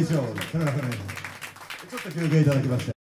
以上。田中さんちょっと休憩いただきまして。